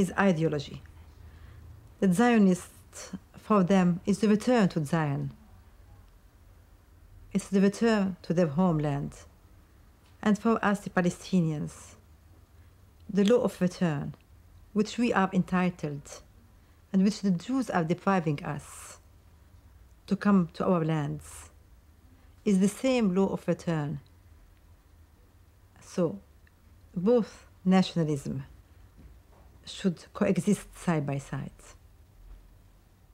his ideology. The Zionists, for them, is the return to Zion. It's the return to their homeland. And for us, the Palestinians, the law of return, which we are entitled, and which the Jews are depriving us to come to our lands, is the same law of return. So, both nationalism should coexist side by side.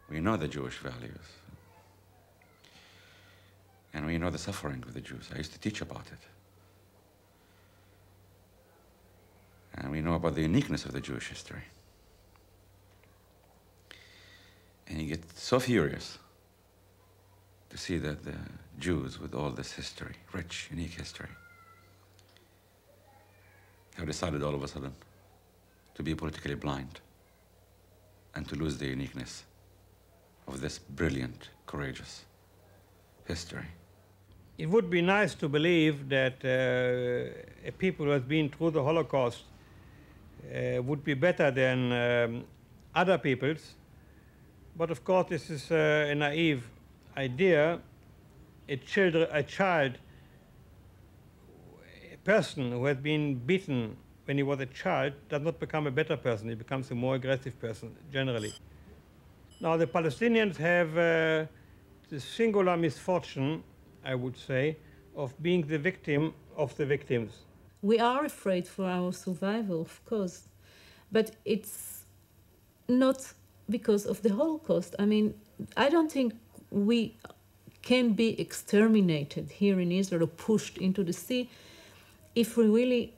We know the Jewish values. And we know the suffering of the Jews. I used to teach about it. And we know about the uniqueness of the Jewish history. And you get so furious to see that the Jews, with all this history, rich, unique history, have decided all of a sudden to be politically blind and to lose the uniqueness of this brilliant, courageous history. It would be nice to believe that uh, a people who has been through the Holocaust uh, would be better than um, other peoples. But of course, this is uh, a naive idea. A, children, a child, a person who has been beaten when he was a child does not become a better person. He becomes a more aggressive person, generally. Now, the Palestinians have uh, the singular misfortune, I would say, of being the victim of the victims. We are afraid for our survival, of course, but it's not because of the Holocaust. I mean, I don't think we can be exterminated here in Israel or pushed into the sea if we really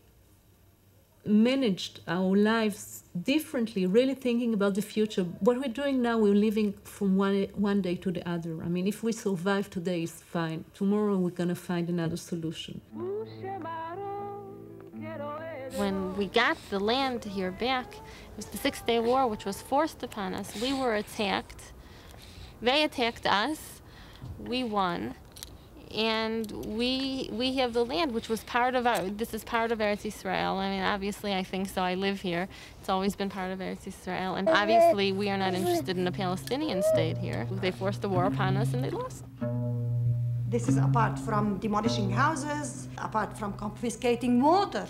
managed our lives differently, really thinking about the future. What we're doing now, we're living from one, one day to the other. I mean, if we survive today, it's fine. Tomorrow, we're going to find another solution. When we got the land here back, it was the Six Day War, which was forced upon us. We were attacked. They attacked us. We won and we we have the land which was part of our this is part of Eretz Israel. I mean obviously I think so I live here. It's always been part of Eretz Israel and obviously we are not interested in a Palestinian state here. They forced the war upon us and they lost. This is apart from demolishing houses, apart from confiscating water,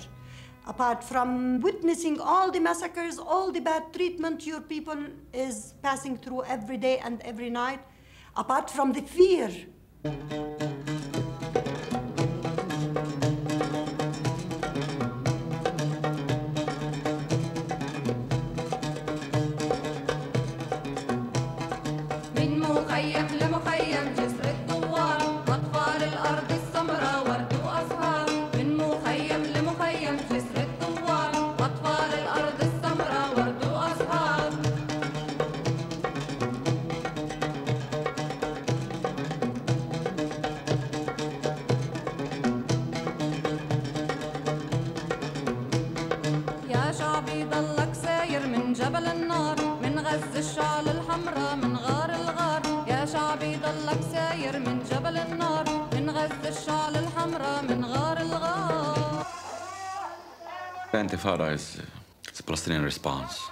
apart from witnessing all the massacres, all the bad treatment your people is passing through every day and every night, apart from the fear Thank you. Intifada is it's a Palestinian response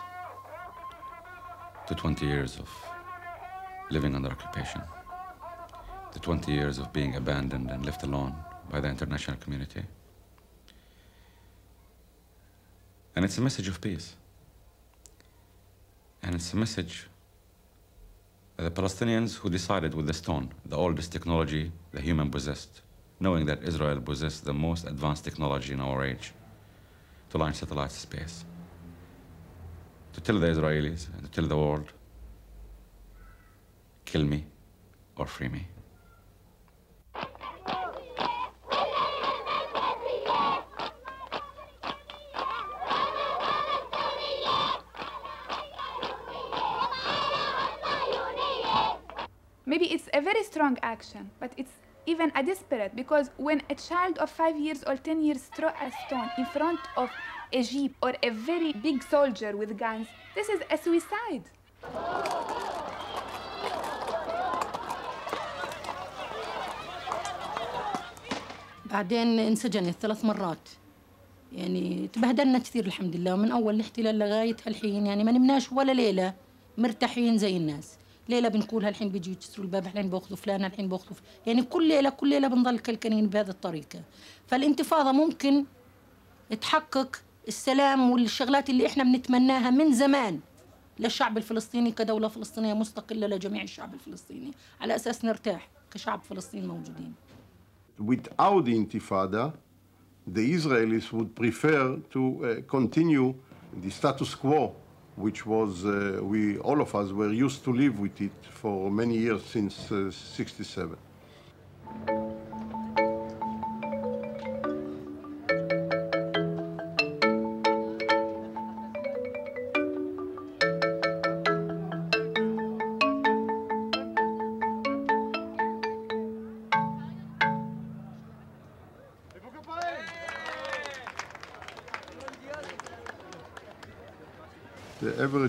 to 20 years of living under occupation, the 20 years of being abandoned and left alone by the international community. And it's a message of peace. And it's a message Uh, the Palestinians who decided with the stone, the oldest technology the human possessed, knowing that Israel possessed the most advanced technology in our age, to launch satellites to space. To tell the Israelis and to tell the world, kill me or free me. strong action, but it's even a desperate because when a child of five years or 10 years throw a stone in front of a jeep or a very big soldier with guns, this is a suicide. بعدين انسجنت ثلاث مرات يعني تبهدلنا كثير الحمد لله من أول الاحتلال لغاية هالحين يعني ما نمناش ولا ليلة مرتاحين زي الناس ليلة بنقول هالحين بيجوا يكسروا الباب الحين بيأخذوا فلان الحين بيأخذوا فلان. يعني كل ليلة كل ليلة بنضل كلكنين بهذه الطريقة فالانتفاضة ممكن تحقق السلام والشغلات اللي إحنا بنتمناها من زمان للشعب الفلسطيني كدولة فلسطينية مستقلة لجميع الشعب الفلسطيني على أساس نرتاح كشعب فلسطيني موجودين Without the Intifada, the Israelis would prefer to uh, continue the status quo, which was, uh, we, all of us were used to live with it for many years since uh, 67.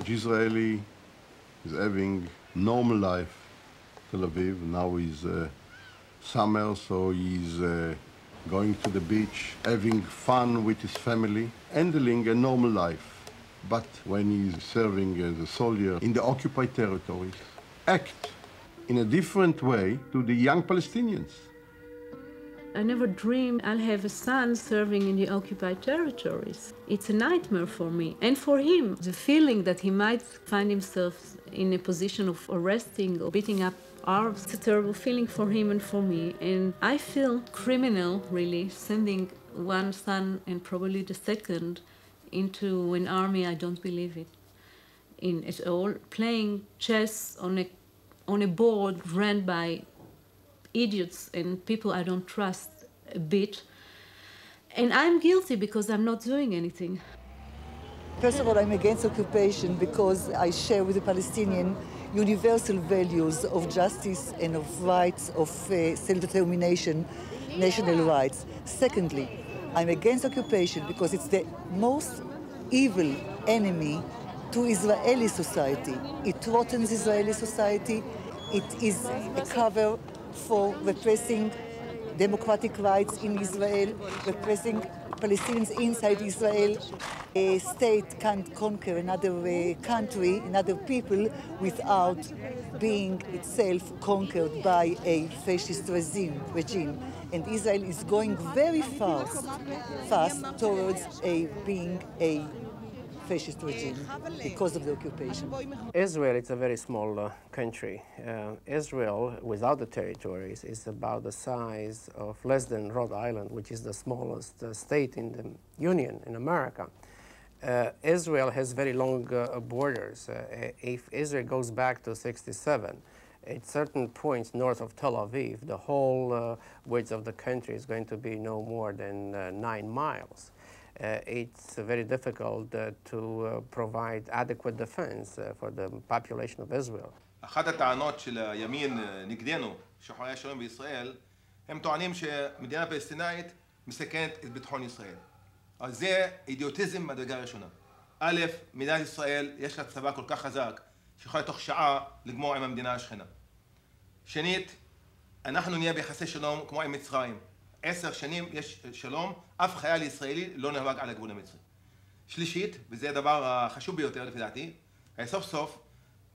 Israeli is having normal life. Tel Aviv now is uh, summer, so he's uh, going to the beach, having fun with his family, handling a normal life. But when he's serving as a soldier in the occupied territories, act in a different way to the young Palestinians. I never dreamed I'll have a son serving in the occupied territories. It's a nightmare for me and for him. The feeling that he might find himself in a position of arresting or beating up Arabs, it's a terrible feeling for him and for me. And I feel criminal, really, sending one son and probably the second into an army. I don't believe it in at all. Playing chess on a on a board ran by idiots and people I don't trust a bit. And I'm guilty because I'm not doing anything. First of all, I'm against occupation because I share with the Palestinian universal values of justice and of rights of uh, self-determination, national rights. Secondly, I'm against occupation because it's the most evil enemy to Israeli society. It rottens Israeli society. It is a cover for repressing democratic rights in Israel, repressing Palestinians inside Israel. A state can't conquer another uh, country, another people, without being itself conquered by a fascist regime. regime. And Israel is going very fast, fast towards a, being a fascist regime because of the occupation. Israel is a very small uh, country. Uh, Israel, without the territories, is about the size of less than Rhode Island, which is the smallest uh, state in the Union in America. Uh, Israel has very long uh, borders. Uh, if Israel goes back to 67, at certain points north of Tel Aviv, the whole width of the country is going to be no more than nine miles. Uh, it's very difficult uh, to uh, provide adequate defense for the population of Israel. אחת הטענות של הימין נגדנו, שוחרי השלום בישראל, הם טוענים שמדינה פלסטינאית מסכנת את ביטחון ישראל. אז זה אידיוטיזם מדרגה ראשונה. א', מדינת ישראל יש לה צבא כל כך חזק, שיכולה תוך שעה לגמור עם המדינה השכנה. שנית, אנחנו נהיה ביחסי שלום כמו עם מצרים. עשר שנים יש שלום, אף חייל ישראלי לא נהרג על הגבול המצרי. שלישית, וזה הדבר החשוב ביותר לפי דעתי, סוף סוף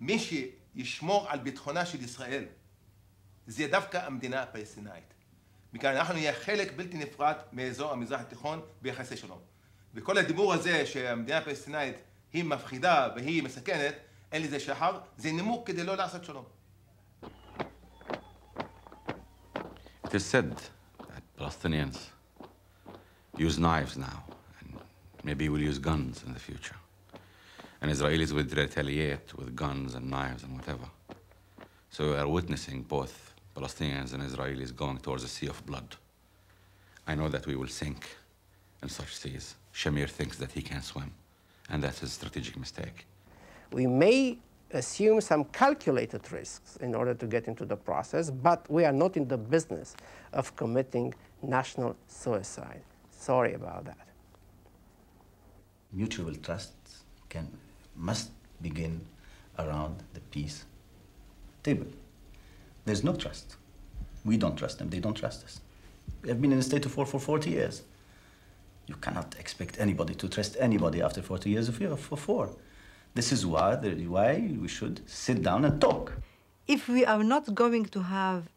מי שישמור על ביטחונה של ישראל זה דווקא המדינה הפלסטינאית. מכאן אנחנו נהיה חלק בלתי נפרד מאזור המזרח התיכון ביחסי שלום. וכל הדיבור הזה שהמדינה הפלסטינאית היא מפחידה והיא מסכנת, אין לזה שחר, זה נימוק כדי לא לעשות שלום. It is said Palestinians use knives now, and maybe we'll use guns in the future. And Israelis would retaliate with guns and knives and whatever. So we are witnessing both Palestinians and Israelis going towards a sea of blood. I know that we will sink in such seas. Shamir thinks that he can swim, and that's a strategic mistake. We may assume some calculated risks in order to get into the process, but we are not in the business of committing national suicide. Sorry about that. Mutual trust can, must begin around the peace table. There's no trust. We don't trust them, they don't trust us. We have been in a state of war for 40 years. You cannot expect anybody to trust anybody after 40 years of, of war. This is why, the, why we should sit down and talk. If we are not going to have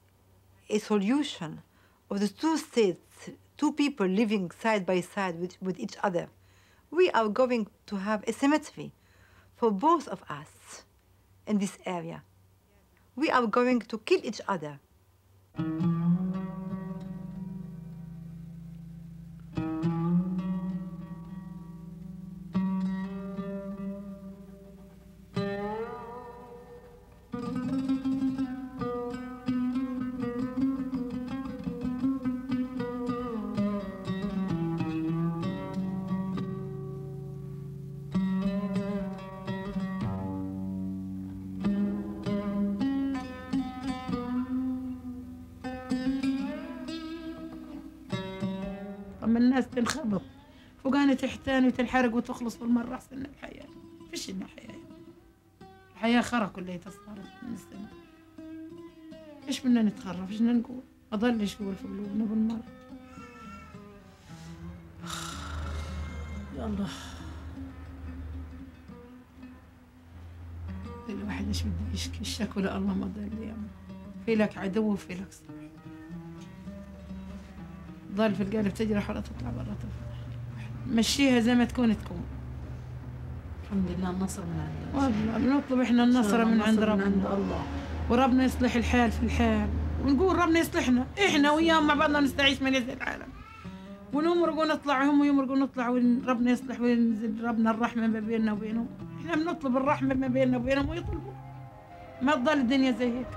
a solution of the two states, two people living side by side with, with each other, we are going to have a symmetry for both of us in this area. We are going to kill each other. الناس تنخبط فوقانة تحتاني وتنحرق وتخلص بالمرة أحسن من الحياة فيش إنها حياة. الحياة خرا كلها تصارت من السنة إيش بدنا نتخرف؟ إيش بدنا نقول؟ أضل يشول في قلوبنا بالمرة؟ يا الله. الواحد إيش بده يشكي؟ الشكوى لله ما ضل في لك عدو وفي لك صاحب ضل في القلب تجرح ولا تطلع برا مشيها زي ما تكون تكون الحمد لله النصر من عند الله. والله بنطلب إحنا النصر من عند النصر من ربنا. عند الله. وربنا يصلح الحال في الحال. ونقول ربنا يصلحنا. إحنا وياهم مع بعضنا نستعيش من يزيد العالم. ونمرق ونطلع هم يمرقوا ونطلع وربنا يصلح وينزل ربنا الرحمة ما بيننا وبينهم. إحنا بنطلب الرحمة ما بيننا وبينهم ويطلبوا. ما تضل الدنيا زي هيك.